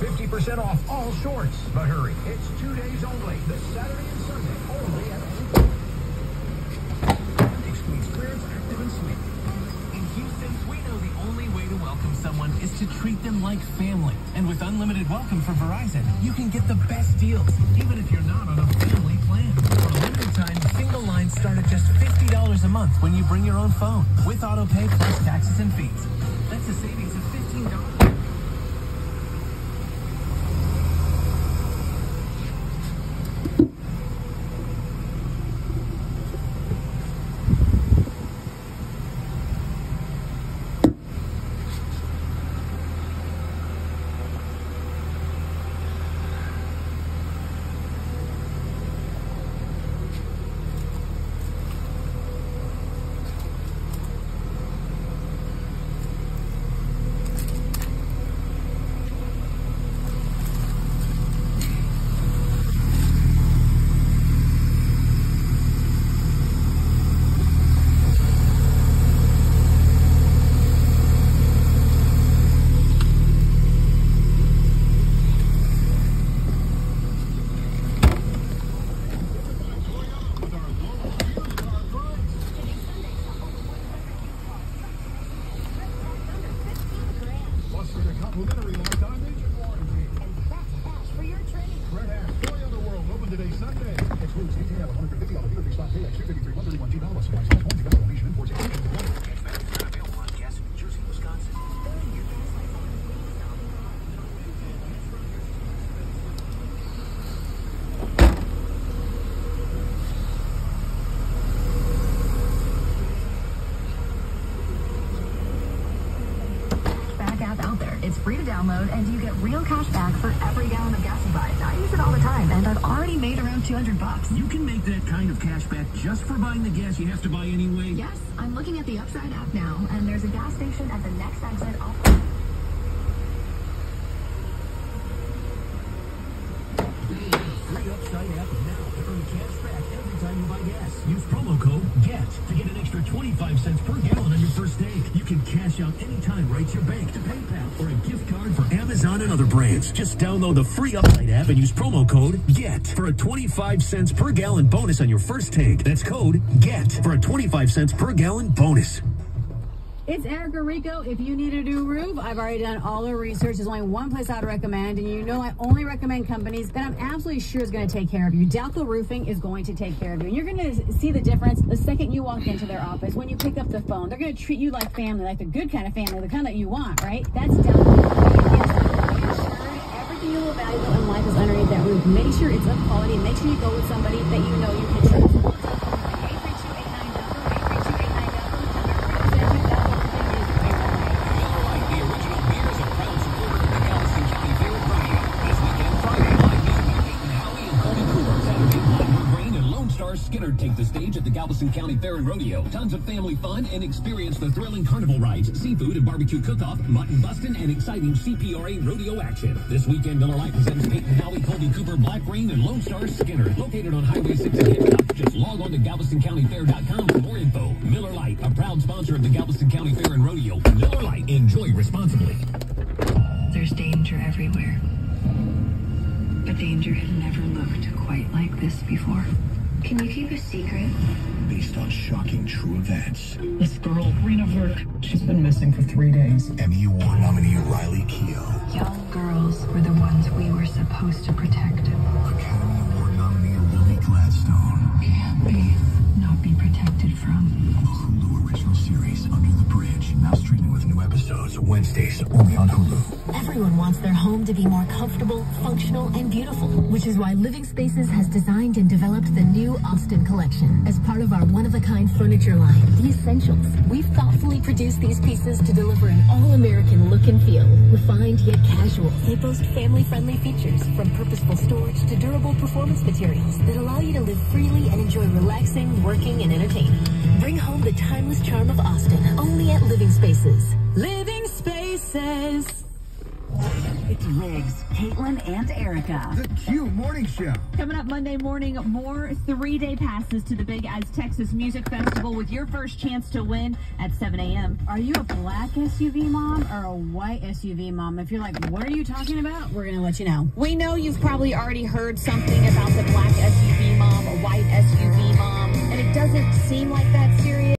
50% off all shorts. But hurry, it's two days only. This Saturday and Sunday, only at Squeeze Clearance Active. In Houston, we know the only way to welcome someone is to treat them like family. And with unlimited welcome from Verizon, you can get the best deals, even if you're not on a family plan. For a limited time, single lines start at just $50 a month when you bring your own phone, with auto pay plus taxes and fees. That's a savings of $15. Plus, for the complimentary lifetime engine warranty. Red Hat, Toy of the World, open today, Sunday. Excludes detail of 150 on the dealer fee spot pay 253 131 $2. Supplies cost home because of donation and force exchange. Available on gas in New Jersey, Wisconsin. Back app out there. It's free to download, and you get real cash back for every gallon of gas you buy. I use it all the time, and I've already made around 200 bucks. You can make that kind of cash back just for buying the gas you have to buy anyway. Yes, I'm looking at the Upside app now, and there's a gas station at the next exit off. Free Upside app now to earn cash back every time buy gas. Use promo code GET to get an extra 25 cents per gallon on your first tank. You can cash out anytime right to your bank, to PayPal, or a gift card for Amazon and other brands. Just download the free Upside app and use promo code GET for a 25 cents per gallon bonus on your first tank. That's code GET for a 25 cents per gallon bonus. It's Erica Rico. If you need a new roof, I've already done all the research. There's only one place I'd recommend, and you know I only recommend companies that I'm absolutely sure is going to take care of you. Delco Roofing is going to take care of you. And you're going to see the difference the second you walk into their office. When you pick up the phone, they're going to treat you like family, like the good kind of family, the kind that you want, right? That's Delco. Everything you will value in life is underneath that roof. Make sure it's of quality. Make sure you go with somebody that you Star Skinner take the stage at the Galveston County Fair and Rodeo. Tons of family fun and experience the thrilling carnival rides, seafood and barbecue cook-off, mutton busting, and exciting CPRA rodeo action. This weekend, Miller Lite presents Peyton Howie, Colby Cooper, Black Rain, and Lone Star Skinner. Located on Highway 6 in Hitchcock. Just log on to GalvestonCountyFair.com for more info. Miller Lite, a proud sponsor of the Galveston County Fair and Rodeo. Miller Lite, enjoy responsibly. There's danger everywhere. But danger had never looked quite like this before. Can you keep a secret? based on shocking true events. This girl, Reena Virk, she's been missing for three days. Emmy Award nominee Riley Keough, Young girls were the ones we were supposed to protect. Academy Award nominee Lily Gladstone, Can't be. Not be from. the Hulu original series Under the Bridge, now streaming with new episodes Wednesdays only on Hulu. Everyone wants their home to be more comfortable, functional, and beautiful, which is why Living Spaces has designed and developed the new Austin collection. As part of our one-of-a-kind furniture line, The Essentials, we've thoughtfully produced these pieces to deliver an all-American look and feel, refined yet casual. They boast family-friendly features, from purposeful storage to durable performance materials that allow you to live freely and enjoy relaxing, working, and entertaining. Bring home the timeless charm of Austin, only at Living Spaces. Living Spaces. It's Riggs, Caitlin, and Erica. The Q Morning Show. Coming up Monday morning, more three-day passes to the Big As Texas Music Festival with your first chance to win at 7 a.m. Are you a black SUV mom or a white SUV mom? If you're like, what are you talking about? We're going to let you know. We know you've probably already heard something about the black SUV mom, a white SUV mom, and it doesn't seem like that serious.